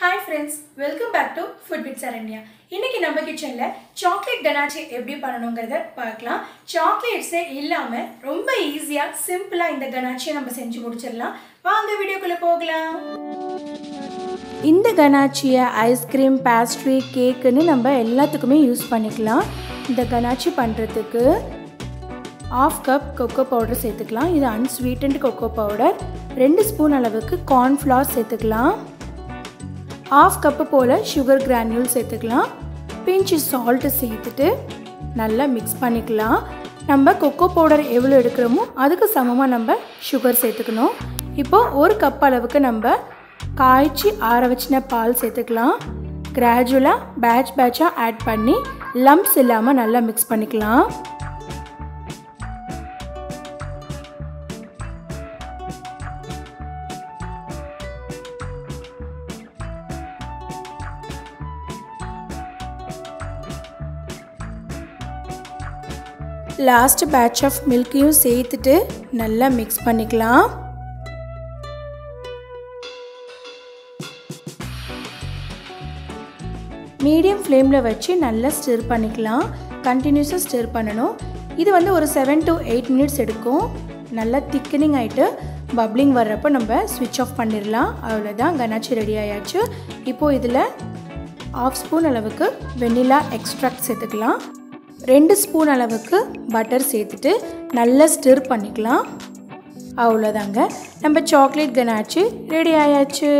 Hi friends welcome back to food with Saranya இன்றைக்கி நம்ம கிச்சனில் சாக்லேட் டனாச்சி எப்படி பண்ணணுங்கிறத பார்க்கலாம். சாக்லேட்ஸே இல்லாமல் ரொம்ப ஈஸியாக சிம்பிளாக இந்த கனாச்சியை நம்ம செஞ்சு முடிச்சிடலாம். வாங்க வீடியோக்குள்ளே போகலாம். இந்த கனாச்சியை ஐஸ்கிரீம் பேஸ்ட்ரி கேக்குன்னு நம்ம எல்லாத்துக்குமே யூஸ் பண்ணிக்கலாம். இந்த கனாச்சி பண்ணுறதுக்கு ஆஃப் கப் கொக்கோ பவுடர் சேர்த்துக்கலாம். இது அன்ஸ்வீட்டன்ட் கொக்கோ பவுடர் ரெண்டு ஸ்பூன் அளவுக்கு கார்ன்ஃப்ளவர் சேர்த்துக்கலாம். ஆஃப் கப்பு போல் சுகர் கிரானியூல் சேர்த்துக்கலாம். பிஞ்சு சால்ட்டு சேர்த்துட்டு நல்லா மிக்ஸ் பண்ணிக்கலாம். நம்ம கொக்கோ பவுடர் எவ்வளோ எடுக்கிறோமோ அதுக்கு சமமாக நம்ம சுகர் சேர்த்துக்கணும். இப்போது ஒரு கப் அளவுக்கு நம்ம காய்ச்சி ஆற வச்சின பால் சேர்த்துக்கலாம். கிராஜுவலாக பேட்ச் பேட்சாக ஆட் பண்ணி லம்ப்ஸ் இல்லாமல் நல்லா மிக்ஸ் பண்ணிக்கலாம். லாஸ்ட் பேட்ச் ஆஃப் மில்க்கையும் சேர்த்துட்டு நல்லா மிக்ஸ் பண்ணிக்கலாம். மீடியம் ஃப்ளேமில் வச்சு நல்லா ஸ்டிர் பண்ணிக்கலாம். கண்டினியூஸாக ஸ்டிர் பண்ணணும். இது வந்து ஒரு செவன் டு எயிட் மினிட்ஸ் எடுக்கும். நல்லா திக்கனிங் ஆகிட்டு பப்ளிங் வர்றப்போ நம்ம ஸ்விட்ச் ஆஃப் பண்ணிடலாம். அவ்வளோதான் கனாச்சி ரெடி ஆயாச்சு. இப்போது இதில் ஆஃப் ஸ்பூன் அளவுக்கு வெண்ணிலா எக்ஸ்ட்ராக்ட் சேர்த்துக்கலாம். ரெண்டு ஸ்பூன் அளவுக்கு பட்டர் சேர்த்துட்டு நல்லா ஸ்டிர் பண்ணிக்கலாம். அவ்வளோதாங்க நம்ம சாக்லேட் கனாச்சு ரெடி ஆயாச்சு.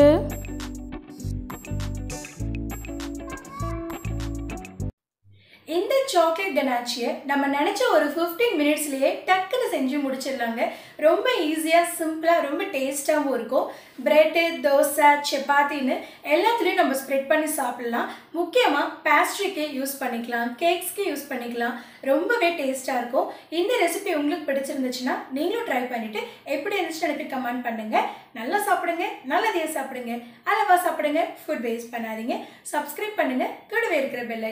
இந்த சாக்லேட் கனாச்சியை நம்ம நினச்ச ஒரு ஃபிஃப்டீன் மினிட்ஸ்லேயே டக்குன்னு செஞ்சு முடிச்சிடலாங்க. ரொம்ப ஈஸியாக சிம்பிளாக ரொம்ப டேஸ்ட்டாகவும் இருக்கும். பிரெட்டு தோசை சப்பாத்தின்னு எல்லாத்துலேயும் நம்ம ஸ்ப்ரெட் பண்ணி சாப்பிட்லாம். முக்கியமாக பேஸ்ட்ரிக்கு யூஸ் பண்ணிக்கலாம் கேக்ஸ்க்கு யூஸ் பண்ணிக்கலாம். ரொம்பவே டேஸ்ட்டாக இருக்கும். இந்த ரெசிபி உங்களுக்கு பிடிச்சிருந்துச்சுன்னா நீங்களும் ட்ரை பண்ணிவிட்டு எப்படி இருந்துச்சுன்னு எனக்கு கமெண்ட் பண்ணுங்கள் நல்லா சாப்பிடுங்க நல்லதையாக சாப்பிடுங்க. அளவாக சாப்பிடுங்க ஃபுட் வேஸ்ட் பண்ணாதீங்க. சப்ஸ்கிரைப் பண்ணுங்கள் கூடவே இருக்கிற பெல்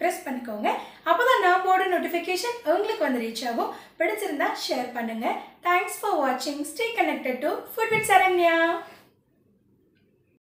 ப்ரெஸ் பண்ணிக்கோங்க. அப்போ தான் நான் போட நோட்டிஃபிகேஷன் உங்களுக்கு வந்து ரீச் ஆகும். பிடிச்சிருந்தா ஷேர் பண்ணுங்கள் தேங்க்ஸ் ஃபார் வாட்சிங் stay connected to food with Saranya